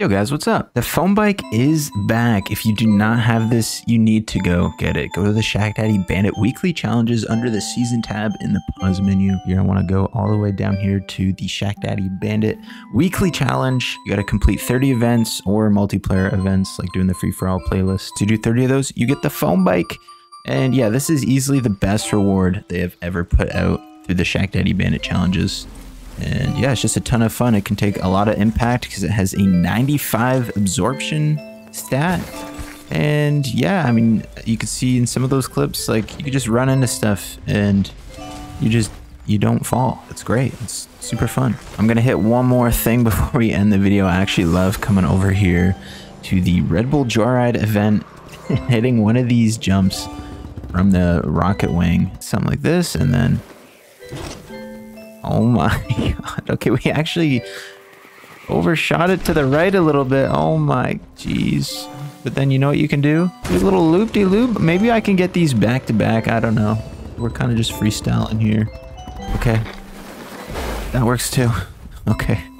Yo guys, what's up? The foam bike is back. If you do not have this, you need to go get it. Go to the Shack Daddy Bandit weekly challenges under the season tab in the pause menu. You're gonna wanna go all the way down here to the Shack Daddy Bandit weekly challenge. You gotta complete 30 events or multiplayer events like doing the free for all playlist. To do 30 of those, you get the foam bike. And yeah, this is easily the best reward they have ever put out through the Shack Daddy Bandit challenges. And yeah, it's just a ton of fun. It can take a lot of impact because it has a 95 absorption stat. And yeah, I mean, you can see in some of those clips, like you just run into stuff and you just, you don't fall. It's great. It's super fun. I'm going to hit one more thing before we end the video. I actually love coming over here to the Red Bull Joyride event, hitting one of these jumps from the rocket wing, something like this. And then Oh my god. Okay, we actually overshot it to the right a little bit. Oh my jeez. But then you know what you can do? Do a little loop-de-loop. Maybe I can get these back to back. I don't know. We're kind of just freestyling here. Okay. That works too. Okay.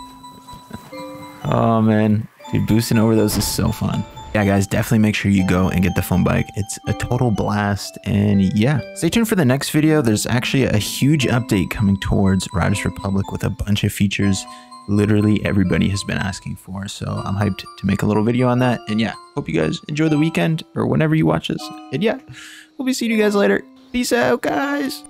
Oh man. Dude, boosting over those is so fun yeah guys definitely make sure you go and get the foam bike. It's a total blast and yeah. Stay tuned for the next video. There's actually a huge update coming towards riders republic with a bunch of features literally everybody has been asking for. So i'm hyped to make a little video on that. And yeah hope you guys enjoy the weekend or whenever you watch this. And yeah we'll be seeing you guys later. Peace out guys